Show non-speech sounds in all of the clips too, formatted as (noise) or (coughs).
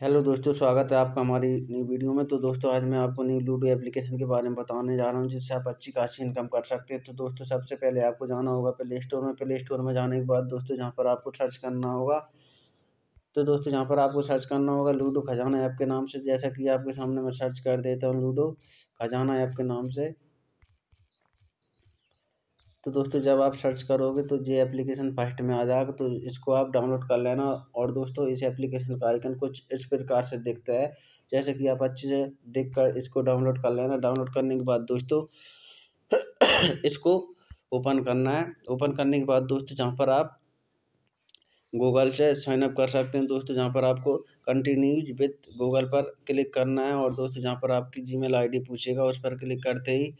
Hello दोस्तों, स्वागत है आपका हमारी नई वीडियो में। तो दोस्तों, आज मैं आपको नई लूडो एप्लीकेशन के बारे में बताने जा रहा हूँ, जिससे आप अच्छी खासी इनकम कर सकते हैं। तो दोस्तों, सबसे पहले आपको जाना होगा प्ले स्टोर में। प्ले स्टोर में जाने के बाद दोस्तों, जहाँ पर आपको सर्च करना होगा। तो दोस्तों, जहाँ पर आपको सर्च करना होगा लूडो खजाना ऐप के नाम से। जैसा कि आपके सामने मैं सर्च कर देता हूँ लूडो खजाना ऐप के नाम से। तो दोस्तों जब आप सर्च करोगे तो ये एप्लीकेशन फ़र्स्ट में आ जाएगा तो इसको आप डाउनलोड कर लेना। और दोस्तों इस एप्लीकेशन का आइकन कुछ इस प्रकार से दिखता है, जैसे कि आप अच्छे से देख कर इसको डाउनलोड कर लेना। डाउनलोड करने के बाद दोस्तों (coughs) इसको ओपन करना है। ओपन करने के बाद दोस्तों जहाँ पर आप गूगल से साइन अप कर सकते हैं। दोस्तों जहाँ पर आपको कंटिन्यूज विथ गूगल पर क्लिक करना है। और दोस्तों जहाँ पर आपकी जीमेल आईडी पूछेगा, उस पर क्लिक करते ही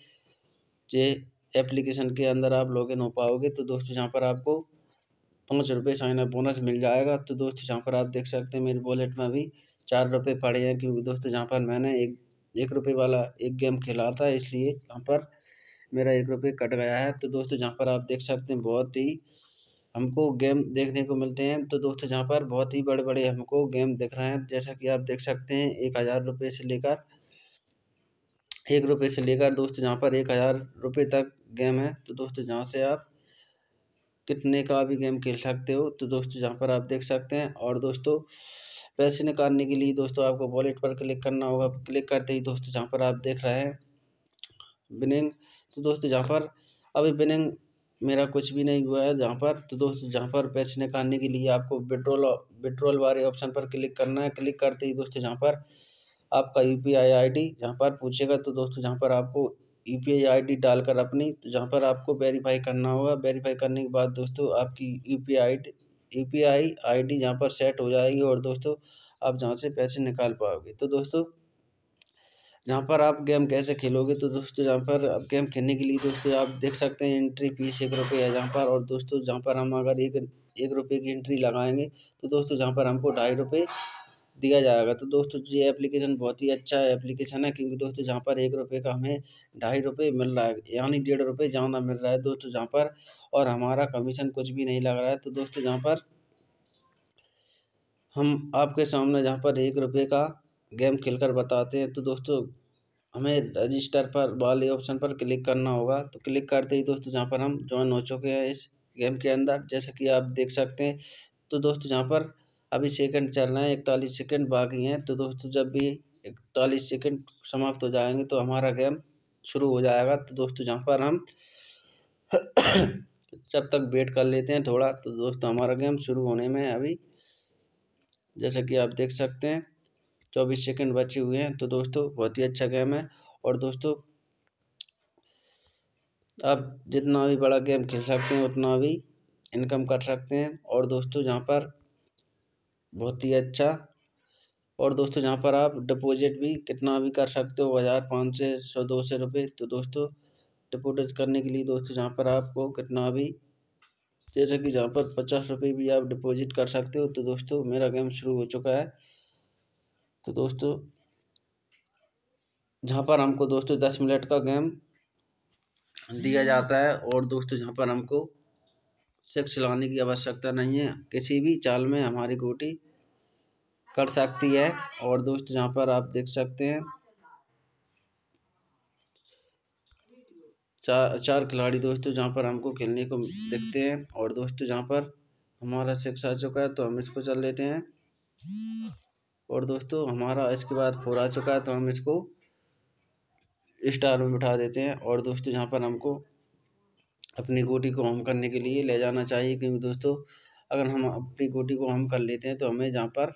ये एप्लीकेशन के अंदर आप लॉगिन हो पाओगे तो दोस्तों जहाँ पर आपको पाँच रुपये साइन अप बोनस मिल जाएगा। तो दोस्तों जहाँ पर आप देख सकते हैं, मेरे वॉलेट में अभी चार रुपये पड़े हैं, क्योंकि दोस्तों जहाँ पर मैंने एक एक रुपये वाला एक गेम खेला था, इसलिए यहाँ पर मेरा एक रुपये कट गया है। तो दोस्तों जहाँ पर आप देख सकते हैं, बहुत ही हमको गेम देखने को मिलते हैं। तो दोस्तों जहाँ पर बहुत ही बड़े बड़े हमको गेम दिख रहे हैं। जैसा कि आप देख सकते हैं, एक हज़ार रुपये से लेकर एक रुपये से लेकर दोस्तों जहाँ पर एक हज़ार रुपये तक गेम है। तो दोस्तों जहाँ से आप कितने का भी गेम खेल सकते हो तो दोस्तों जहाँ पर आप देख सकते हैं। और दोस्तों, पैसे निकालने के लिए दोस्तों आपको वॉलेट पर क्लिक करना होगा। क्लिक करते ही दोस्तों जहाँ पर आप देख रहे हैं बिनिंग तो दोस्तों जहाँ पर, अभी बिनिंग मेरा कुछ भी नहीं हुआ है जहाँ पर। तो दोस्तों जहाँ पर पैसे निकालने के लिए आपको विड्रोल विड्रोल वाले ऑप्शन पर क्लिक करना है। क्लिक करते ही दोस्तों जहाँ पर आपका U P I I D जहाँ पर पूछेगा तो दोस्तों जहाँ पर आपको U P I I D डालकर अपनी तो जहाँ पर आपको वेरीफाई करना होगा। वेरीफाई करने के बाद दोस्तों आपकी U P I U P I I D जहाँ पर सेट हो जाएगी और दोस्तों आप जहाँ से पैसे निकाल पाओगे। तो दोस्तों जहाँ पर आप गेम कैसे खेलोगे तो दोस्तों जहाँ पर आप गेम खेलने के लिए दोस्तों आप देख सकते हैं एंट्री फ़ीस एक रुपये है जहाँ पर और दोस्तों जहाँ पर हम अगर एक एक रुपये की एंट्री लगाएँगे तो दोस्तों जहाँ पर हमको ढाई रुपये दिया जाएगा। तो दोस्तों ये एप्लीकेशन बहुत ही अच्छा एप्लीकेशन है, क्योंकि दोस्तों, जहाँ पर एक रुपये का हमें ढाई रुपये मिल रहा है, यानी डेढ़ रुपये ज़्यादा मिल रहा है दोस्तों जहाँ पर, और हमारा कमीशन कुछ भी नहीं लग रहा है। तो दोस्तों, जहाँ पर हम आपके सामने जहाँ पर एक रुपये का गेम खेलकर बताते हैं तो दोस्तों, हमें रजिस्टर पर, वाले ऑप्शन पर क्लिक करना होगा। तो क्लिक करते ही दोस्तों, जहाँ पर हम ज्वाइन हो चुके हैं इस गेम के अंदर। जैसा कि आप देख सकते हैं तो दोस्तों, जहाँ पर अभी सेकंड चल रहे हैं, इकतालीस सेकंड बाकी हैं। तो दोस्तों, जब भी इकतालीस सेकंड समाप्त हो जाएँगे तो हमारा गेम शुरू हो जाएगा। तो दोस्तों, जहाँ पर हम (coughs) जब तक वेट कर लेते हैं थोड़ा तो दोस्तों, हमारा गेम शुरू होने में अभी, जैसा कि आप देख सकते हैं, चौबीस सेकंड बचे हुए हैं। तो दोस्तों, बहुत ही अच्छा गेम है। और दोस्तों, आप जितना भी बड़ा गेम खेल सकते हैं, उतना भी इनकम कर सकते हैं। और दोस्तों, जहाँ पर बहुत ही अच्छा। और दोस्तों, जहाँ पर आप डिपॉजिट भी कितना भी कर सकते हो हज़ार पाँच सौ सौ, दो सौ रुपये तो दोस्तों, डिपॉजिट करने के लिए दोस्तों, जहाँ पर आपको कितना भी, जैसे कि जहाँ पर पचास रुपये भी आप डिपॉजिट कर सकते हो तो दोस्तों, मेरा गेम शुरू हो चुका है। तो दोस्तों, जहाँ पर हमको दोस्तों दस मिनट का गेम दिया जाता है, और दोस्तों, जहाँ पर हमको सिक्स लाने की आवश्यकता नहीं है। किसी भी चाल में हमारी गोटी कर सकती है। और दोस्त जहाँ पर आप देख सकते हैं। चार चार खिलाड़ी दोस्तों जहाँ पर हमको खेलने को देखते हैं। और दोस्तों, जहाँ पर हमारा सिक्स आ चुका है तो हम इसको चल लेते हैं। और दोस्तों, हमारा इसके बाद फोर आ चुका है तो हम इसको स्टार में बिठा देते हैं। और दोस्तों, जहाँ पर हमको अपनी गोटी को हम करने के लिए ले जाना चाहिए, क्योंकि दोस्तों, अगर हम अपनी गोटी को हम कर लेते हैं तो हमें जहाँ पर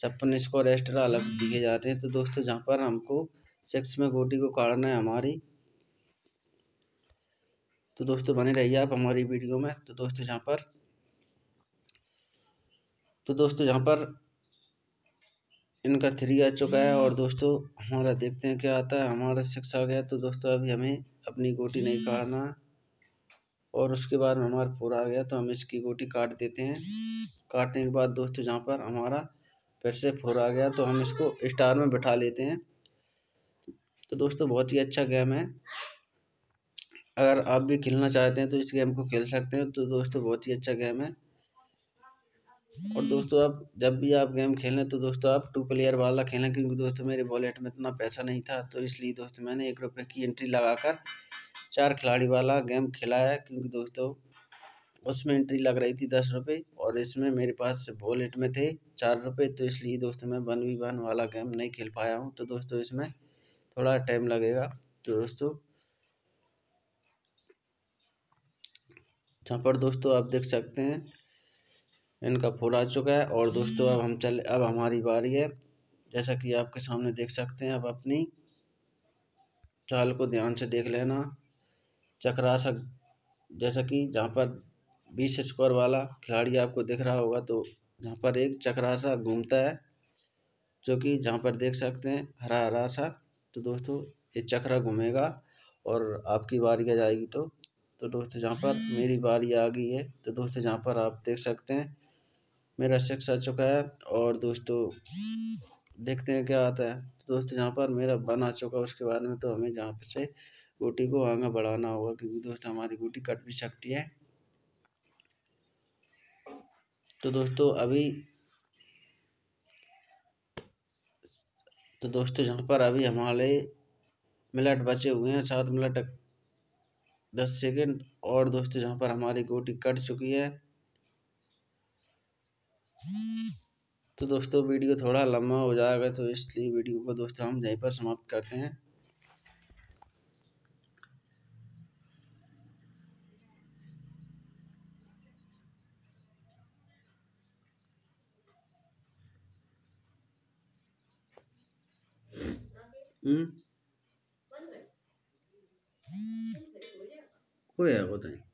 छप्पन स्कोर एक्स्ट्रा अलग दिए जाते हैं। तो दोस्तों, जहाँ पर हमको सिक्स में गोटी को काटना है हमारी। तो दोस्तों, बने रहिए आप हमारी वीडियो में। तो दोस्तों, जहाँ पर तो दोस्तों, जहाँ पर इनका थ्री आ चुका है और दोस्तों, हमारा देखते हैं क्या आता है। हमारा सिक्स आ गया। तो दोस्तों, अभी हमें अपनी गोटी नहीं काटना। और उसके बाद हमारा पूरा आ गया तो हम इसकी गोटी काट देते हैं। काटने के बाद दोस्तों, जहाँ पर हमारा फिर से फोर आ गया तो हम इसको स्टार में बिठा लेते हैं। तो दोस्तों, बहुत ही अच्छा गेम है। अगर आप भी खेलना चाहते हैं तो इस गेम को खेल सकते हैं। तो दोस्तों, बहुत ही अच्छा गेम है। और दोस्तों, आप जब भी आप गेम खेलें तो दोस्तों, आप टू प्लेयर वाला खेलें, क्योंकि दोस्तों, मेरे वॉलेट में इतना पैसा नहीं था। तो इसलिए दोस्तों, मैंने एक रुपये की एंट्री लगाकर चार खिलाड़ी वाला गेम खेला है, क्योंकि दोस्तों, उसमें एंट्री लग रही थी दस रुपये और इसमें मेरे पास वॉलेट में थे चार रुपये तो इसलिए दोस्तों मैं वन वी वन वाला गेम नहीं खेल पाया हूँ। तो दोस्तों, इसमें थोड़ा टाइम लगेगा। तो दोस्तों, जहाँ पर दोस्तों आप देख सकते हैं, इनका फूल आ चुका है, और दोस्तों, अब हम चले, अब हमारी बारी है। जैसा कि आपके सामने देख सकते हैं अब अपनी चाल को ध्यान से देख लेना। चक्रासा जैसा कि जहाँ पर बीस स्कोर वाला खिलाड़ी आपको दिख रहा होगा तो जहाँ पर एक चक्रासा घूमता है, जो कि जहाँ पर देख सकते हैं, हरा हरा सा। तो दोस्तों, ये चक्रा घूमेगा और आपकी बारी आ जाएगी तो। तो दोस्तों, जहाँ पर मेरी बारी आ गई है तो दोस्तों, जहाँ पर आप देख सकते हैं, मेरा सिक्स आ चुका है और दोस्तों, देखते हैं क्या आता है। तो दोस्तों, जहाँ पर मेरा बन आ चुका है, उसके बाद में तो हमें जहाँ से गोटी को आगे बढ़ाना होगा, क्योंकि दोस्तों हमारी गोटी कट भी सकती है। तो दोस्तों अभी तो दोस्तों जहाँ पर अभी हमारे मिनट बचे हुए हैं, सात मिनट दस सेकंड, और दोस्तों जहाँ पर हमारी गोटी कट चुकी है। तो दोस्तों वीडियो थोड़ा लंबा हो जाएगा तो इसलिए वीडियो को दोस्तों हम यहीं पर समाप्त करते हैं। कोई है बताएँ